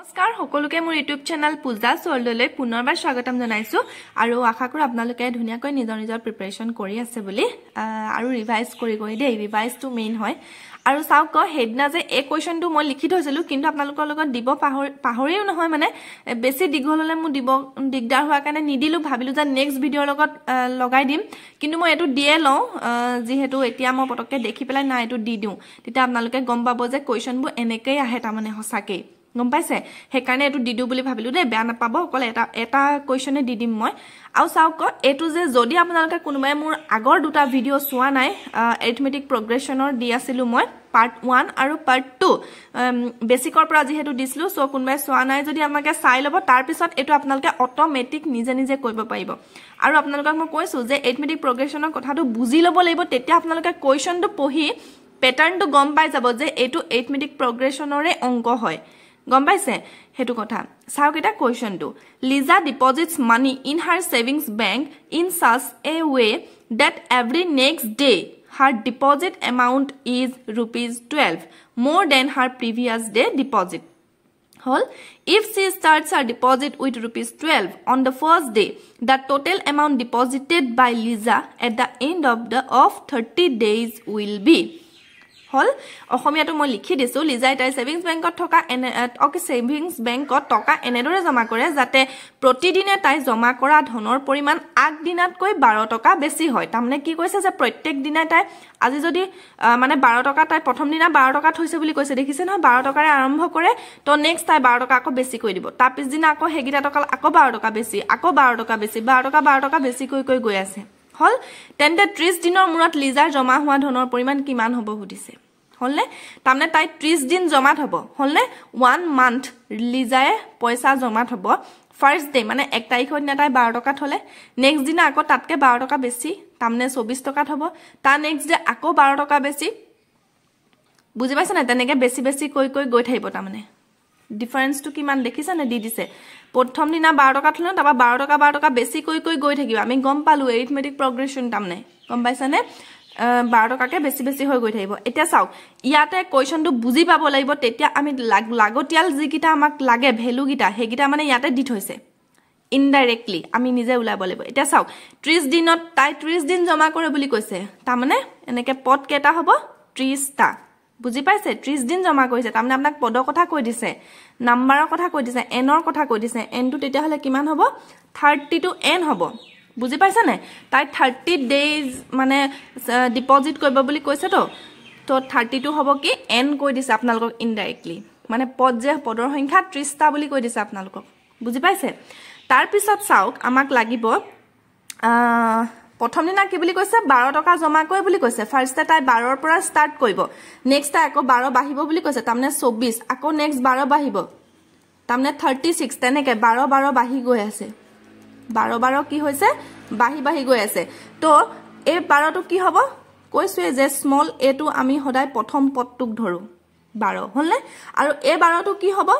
নমস্কাৰ সকলোকে মোৰ ইউটিউব চেনেল পূজা ৱৰ্ল্ডলৈ পুনৰবাৰ স্বাগতম জনাইছোঁ আৰু আশা কৰোঁ আপোনালোকে ধুনীয়াকৈ নিজৰ নিজৰ প্ৰিপেৰেশ্যন কৰি আছে বুলি আৰু ৰিভাইজ কৰি কৰি দেই ৰিভাইজটো মেইন হয়। আৰু চাওক সেইদিনা যে এই কুৱেশ্যনটো মই লিখি থৈছিলোঁ কিন্তু আপোনালোকৰ লগত দিব পাহৰি পাহৰিও নহয় মানে বেছি দীঘল হ'লে মোৰ দিব দিগদাৰ হোৱাৰ কাৰণে নিদিলোঁ ভাবিলোঁ যে নেক্সট ভিডিঅ'ৰ লগত লগাই দিম। কিন্তু মই এইটো দিয়ে লওঁ যিহেতু এতিয়া মই পটককৈ দেখি পেলাই নাই এইটো দি দিওঁ। তেতিয়া আপোনালোকে গম পাব যে কুৱেশ্যনবোৰ এনেকৈয়ে আহে তাৰমানে সঁচাকেই। গম পাইছে? সেইকাৰণে এইটো দি দিওঁ বুলি ভাবিলোঁ দেই বেয়া নাপাব অকল এটা এটা কুৱেশ্যনে দি দিম মই। আৰু চাওক এইটো যে যদি আপোনালোকে কোনোবাই মোৰ আগৰ দুটা ভিডিঅ' চোৱা নাই এৰিথমেটিক প্ৰগ্ৰেশ্যনৰ দি আছিলোঁ মই পাৰ্ট ওৱান আৰু পাৰ্ট টু বেচিকৰ পৰা যিহেতু দিছিলোঁ চ' কোনোবাই চোৱা নাই যদি আপোনালোকে চাই ল'ব তাৰপিছত এইটো আপোনালোকে অট'মেটিক নিজে নিজে কৰিব পাৰিব। আৰু আপোনালোকক মই কৈছোঁ যে এৰিথমেটিক প্ৰগ্ৰেশ্যনৰ কথাটো বুজি ল'ব লাগিব তেতিয়া আপোনালোকে কুৱেশ্যনটো পঢ়ি পেটাৰ্ণটো গম পাই যাব যে এইটো এৰিথমেটিক প্ৰগ্ৰেশ্যনৰে অংক হয়। গম পাইছে সেইটো কথা চাওক এতিয়া কুৱেশ্যনটো Liza deposits money in her savings bank in such a way that every next day her deposit amount is rupees twelve more than her previous day deposit হ'ল if she starts her deposit with rupees twelve on the first day the total amount deposited by Liza at the end of the of thirty days will be হ'ল অসমীয়াটো মই লিখি দিছোঁ লিজাই তাই savings বেংকত থকা এনে ছেভিংছ বেংকত টকা এনেদৰে জমা কৰে যাতে প্ৰতিদিনে তাই জমা কৰা ধনৰ পৰিমাণ আগদিনাতকৈ বাৰ টকা বেছি হয়। তাৰমানে কি কৈছে যে প্ৰত্যেক দিনাই তাই আজি যদি মানে বাৰ টকা তাই প্ৰথম দিনা বাৰ টকা থৈছে বুলি কৈছে দেখিছে নহয় বাৰ টকাৰে আৰম্ভ কৰে তো নেক্সট তাই বাৰ টকা আকৌ বেছি কৰি দিব। তাৰ পিছদিনা আকৌ সেইকেইটা টকা আকৌ বাৰ টকা বেছি আকৌ বাৰ টকা বেছি বাৰ টকা বাৰ টকা বেছি কৰি কৰি গৈ আছে। হ'ল তেন্তে ত্ৰিছ দিনৰ মূৰত লিজাৰ জমা হোৱা ধনৰ পৰিমাণ কিমান হ'ব সুধিছে। হ'লনে? তাৰমানে তাই ত্ৰিছ দিন জমা থ'ব হ'লনে? ওৱান মান্থ লিজাই পইচা জমা থ'ব ফাৰ্ষ্ট ডে মানে এক তাৰিখৰ দিনা তাই বাৰ টকা থ'লে নেক্সট দিনা আকৌ তাতকৈ বাৰ টকা বেছি তাৰমানে চৌবিছ টকা থ'ব তাৰ নেক্সট ডে আকৌ বাৰ টকা বেছি। বুজি পাইছে নাই? তেনেকৈ বেছি বেছি কৈ কৈ গৈ থাকিব তাৰমানে। ডিফাৰেঞ্চটো কিমান দেখিছেনে দি দিছে? প্ৰথম দিনা বাৰ টকা থ'লে তাৰপৰা বাৰ টকা বাৰ টকা বেছি কৈ কৈ গৈ থাকিব। আমি গম পালোঁ এৰিথমেটিক প্ৰগ্ৰেশ্যন তাৰমানে। গম পাইছানে? বাৰ টকাকৈ বেছি বেছি হৈ গৈ থাকিব। এতিয়া চাওক ইয়াতে কুৱেশ্যনটো বুজি পাব লাগিব তেতিয়া আমি লাগতিয়াল যিকেইটা আমাক লাগে ভেলুকেইটা সেইকেইটা মানে ইয়াতে দি থৈছে। ইনডাইৰেক্টলি আমি নিজে ওলাব লাগিব। এতিয়া চাওক ত্ৰিছ দিনত তাই ত্ৰিছ দিন জমা কৰে বুলি কৈছে। তাৰমানে এনেকৈ পদ কেইটা হ'ব? ত্ৰিছটা বুজি পাইছে? ত্ৰিছ দিন জমা কৰিছে। তাৰমানে আপোনাক পদৰ কথা কৈ দিছে নাম্বাৰৰ কথা কৈ দিছে এনৰ কথা কৈ দিছে। এনটো তেতিয়াহ'লে কিমান হ'ব? থাৰ্টি টু এন হ'ব। বুজি পাইছে নাই? তাই থাৰ্টি ডেইজ মানে ডিপজিট কৰিব বুলি কৈছেতো। তো থাৰ্টিটো হ'ব কি? এন কৈ দিছে আপোনালোকক ইনডাইৰেক্টলি মানে পদ যে পদৰ সংখ্যা ত্ৰিছটা বুলি কৈ দিছে আপোনালোকক। বুজি পাইছে? তাৰপিছত চাওক আমাক লাগিব প্ৰথম দিনা কি বুলি কৈছে? বাৰ টকা জমা কৰে বুলি কৈছে। ফাৰ্ষ্টে তাই বাৰৰ পৰা ষ্টাৰ্ট কৰিব। নেক্সট তাই আকৌ বাৰ বাঢ়িব বুলি কৈছে। তাৰমানে চৌবিছ আকৌ নেক্সট বাৰ বাঢ়িব। তাৰমানে থাৰ্টি ছিক্স তেনেকৈ বাৰ বাৰ বাঢ়ি গৈ আছে। বাৰ বাৰ কি হৈছে? বাঢ়ি বাঢ়ি গৈ আছে। তো এই বাৰটো কি হ'ব? কৈছোৱে যে স্মল এটো আমি সদায় প্ৰথম পদটোক ধৰোঁ। বাৰ। হ'লনে? আৰু এই বাৰটো কি হ'ব?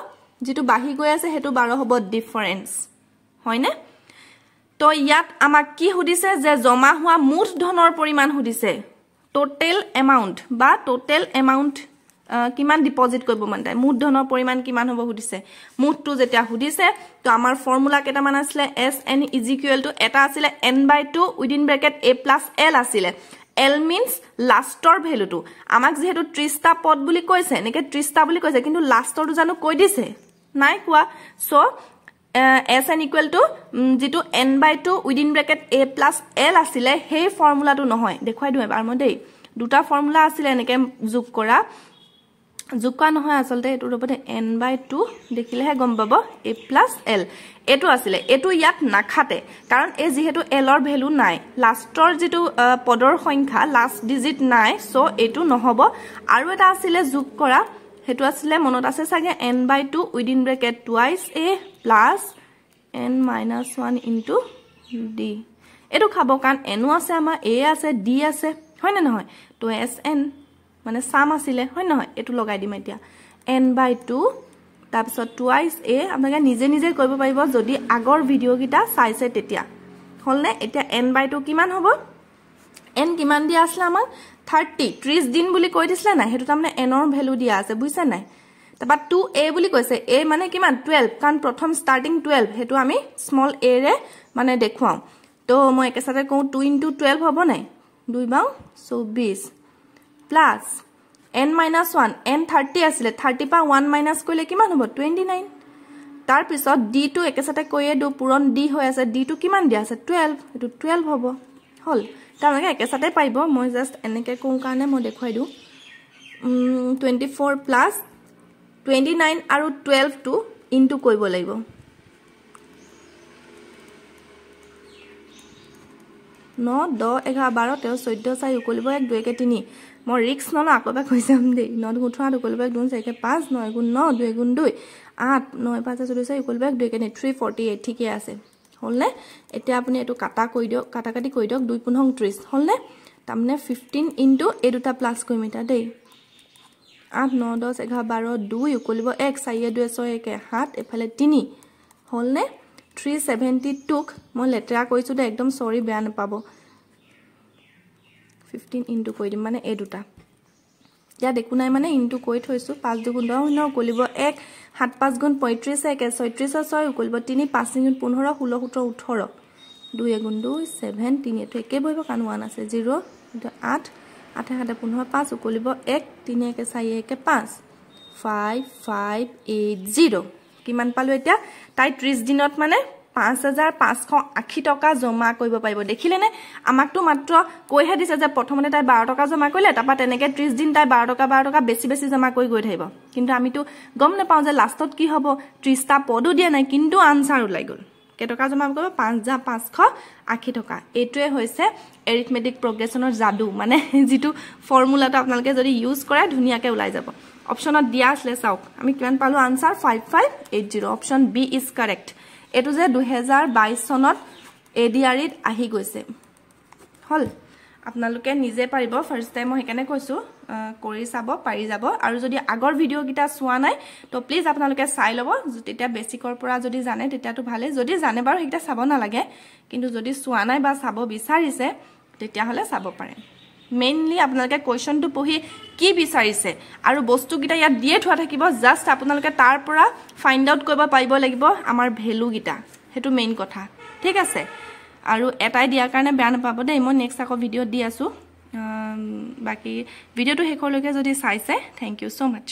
যিটো বাঢ়ি গৈ আছে সেইটো বাৰ হ'ব ডিফাৰেঞ্চ হয়নে? তো ইয়াত আমাক কি সুধিছে যে জমা হোৱা মুঠ ধনৰ পৰিমাণ সুধিছে? টোটেল এমাউণ্ট বা টোটেল এমাউণ্ট কিমান ডিপজিট কৰিব মানে তাই? মুঠ ধনৰ পৰিমাণ কিমান হ'ব সুধিছে? মুঠটো যেতিয়া সুধিছে তো আমাৰ ফৰ্মুলা কেইটামান আছিলে এছ এন ইজিকুৱেল টু এটা আছিলে n by two within bracket a plus l আছিলে। এল মিনছ লাষ্টৰ ভেলুটো আমাক যিহেতু ত্ৰিছটা পদ বুলি কৈছে এনেকৈ ত্ৰিছটা বুলি কৈছে কিন্তু লাষ্টৰটো জানো কৈ দিছে? নাই কোৱা। So' S n equal to যিটো n by two within bracket a plus l আছিলে সেই ফৰ্মুলাটো নহয়। দেখুৱাই দিওঁ এবাৰ মই দেই। দুটা ফৰ্মুলা আছিলে এনেকৈ যোগ কৰা। যোগ কৰা নহয় আচলতে এইটোৰ লগতে এন বাই টু দেখিলেহে গম পাব এ প্লাছ এল। এইটো আছিলে। এইটো ইয়াত নাখাতে কাৰণ এই যিহেতু এলৰ ভেলু নাই। লাষ্টৰ যিটো পদৰ সংখ্যা লাষ্ট ডিজিট নাই চ' এইটো নহ'ব। আৰু এটা আছিলে যোগ কৰা সেইটো আছিলে মনত আছে চাগে n by two within bracket twice a plus n minus one into d. এইটো খাব কাৰণ এনো আছে আমাৰ এ আছে ডি আছে হয়নে নহয়? তো এছ এন মানে চাম আছিলে হয় নহয়? এইটো লগাই দিম এতিয়া। এন বাই টু তাৰপিছত টুৱাইচ এ আপোনালোকে নিজে নিজে কৰিব পাৰিব যদি আগৰ ভিডিঅ'কেইটা চাইছে তেতিয়া। হ'লনে? এতিয়া এন বাই টু কিমান হ'ব? এন কিমান দিয়া আছিলে আমাক? থাৰ্টি। ত্ৰিছ দিন বুলি কৈ দিছিলে নাই? সেইটো তাৰমানে এনৰ ভেলু দিয়া আছে বুজিছে নাই? তাৰপৰা টু এ বুলি কৈছে। এ মানে কিমান? টুৱেলভ কাৰণ প্ৰথম ষ্টাৰ্টিং টুৱেলভ সেইটো আমি স্মল এৰে মানে দেখুৱাওঁ। তো মই একেচাতে কওঁ টু ইণ্টু টুৱেলভ হ'ব নাই? দুই বাও চৌব্বিছ plus n minus one n thirty আছিলে। থাৰ্টিৰ পৰা ওৱান মাইনাছ কৰিলে কিমান হ'ব? টুৱেণ্টি নাইন তাৰপিছত ডিটো একেচাতে কৈয়ে দিওঁ পূৰণ ডি হৈ আছে। ডিটো কিমান দিয়া আছে? টুৱেলভ এইটো টুৱেলভ হ'ব। হ'ল। তেওঁলোকে একেচাতে পাৰিব। মই জাষ্ট এনেকৈ কওঁ কাৰণে মই দেখুৱাই দিওঁ। Twenty four plus twenty nine আৰু টুৱেলভটো ইনটু কৰিব লাগিব। ন দহ এঘাৰ বাৰ তেৰ চৈধ্য চাৰি উকলিব এক দুই একে তিনি। মই ৰিক্স নলওঁ আকৌ এবাৰ কৈ যাম দেই। ন ওঠৰ আঠ উকলিব এক দুই চাৰিকে পাঁচ ন এগুণ ন দুই এগুণ দুই আঠ ন পাঁচ চৈধ্য চাৰি উকলিব এক দুই একে তিনি থ্ৰী ফৰ্টি এইট ঠিকে আছে। হ'লনে? এতিয়া আপুনি এইটো কাটা কৰি দিয়ক কাটা কাটি কৰি দিয়ক দুই পোন্ধৰ ত্ৰিছ হ'লনে? তাৰমানে ফিফটিন ইনটু এই দুটা প্লাছ কৰিম এতিয়া দেই। আঠ ন দহ এঘাৰ বাৰ দুই উকলিব এক চাৰিয়ে দুই ছয় একে সাত এফালে তিনি। হ'লনে? থ্ৰী ছেভেণ্টি টুক মই লেতেৰা কৰিছোঁ দেই একদম চৰি বেয়া নাপাব। ফিফটিন ইনটু কৰি দিম মানে এই দুটা। ইয়াত একো নাই মানে ইনটু কৰি থৈছোঁ। পাঁচ দুগুণ দহ শূন্য উকলিব এক সাত পাঁচ গুণ পঁয়ত্ৰিছ একে ছয়ত্ৰিছৰ ছয় উকলিব তিনি পাঁচ তিনিগুণ পোন্ধৰ ষোল্ল সোতৰ ওঠৰ। দুই এগুণ দুই ছেভেন তিনি এইটো একে বহিব কাৰণ ওৱান আছে। জিৰ' আঠ আঠে সাতে পোন্ধৰ পাঁচ উকলিব এক তিনি একে চাৰি একে পাঁচ। ফাইভ ফাইভ এইট জিৰ' কিমান পালোঁ এতিয়া? তাই ত্ৰিছ দিনত মানে পাঁচ হাজাৰ পাঁচশ আশী টকা জমা কৰিব পাৰিব। দেখিলেনে আমাকতো মাত্ৰ কৈহে দিছে যে প্ৰথমতে তাই বাৰ টকা জমা কৰিলে তাৰপৰা তেনেকৈ ত্ৰিছ দিন তাই বাৰ টকা বাৰ টকা বেছি বেছি জমা কৰি গৈ থাকিব। কিন্তু আমিতো গম নাপাওঁ যে লাষ্টত কি হ'ব। ত্ৰিছটা পদো দিয়া নাই কিন্তু আনচাৰ ওলাই গ'ল। কেইটকা জমা কৰিব পাঁচ হাজাৰ পাঁচশ আশী টকা। এইটোৱে হৈছে এৰিথমেটিক প্ৰগ্ৰেশ্যনৰ যাদু। মানে যিটো ফৰ্মুলাটো আপোনালোকে যদি ইউজ কৰে ধুনীয়াকৈ ওলাই যাব। অপশ্যনত দিয়া আছিলে চাওক। আমি কিমান পালোঁ? Answer five five eight zero' option B is correct এইটো যে দুহেজাৰ বাইছ চনত এ ডি আৰ ইত আহি গৈছে। হ'ল। আপোনালোকে নিজে পাৰিব ফাৰ্ষ্ট টাইম মই সেইকাৰণে কৈছোঁ কৰি চাব পাৰি যাব। আৰু যদি আগৰ ভিডিঅ'কেইটা চোৱা নাই তো প্লিজ আপোনালোকে চাই ল'ব। তেতিয়া বেছিকৰ পৰা যদি জানে তেতিয়াতো ভালেই। যদি জানে বাৰু সেইকেইটা চাব নালাগে। কিন্তু যদি চোৱা নাই বা চাব বিচাৰিছে তেতিয়াহ'লে চাব পাৰে। মেইনলি আপোনালোকে কুৱেশ্যনটো পঢ়ি কি বিচাৰিছে? আৰু বস্তুকেইটা ইয়াত দিয়ে থোৱা থাকিব জাষ্ট আপোনালোকে তাৰ পৰা ফাইণ্ড আউট কৰিব পাৰিব লাগিব আমাৰ ভেলুকেইটা। সেইটো মেইন কথা। ঠিক আছে? আৰু এটাই দিয়াৰ কাৰণে বেয়া নাপাব দেই মই নেক্সট আকৌ ভিডিঅ'ত দি আছোঁ। বাকী ভিডিঅ'টো শেষলৈকে যদি চাইছে থেংক ইউ ছ' মাছ